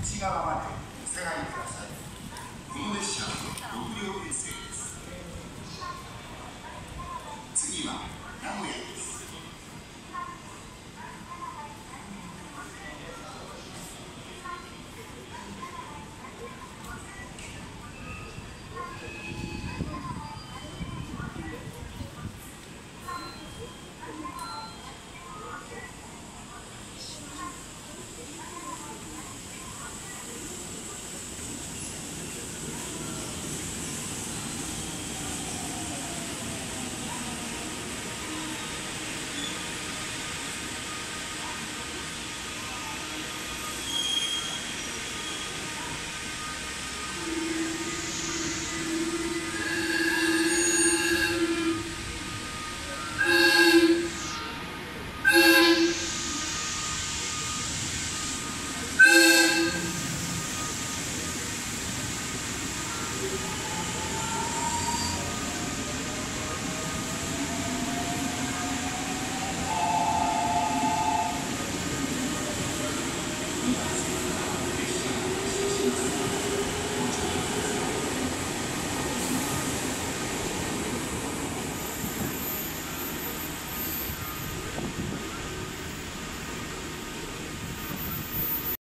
内側までお下がりください。この列車は6両編成です。次は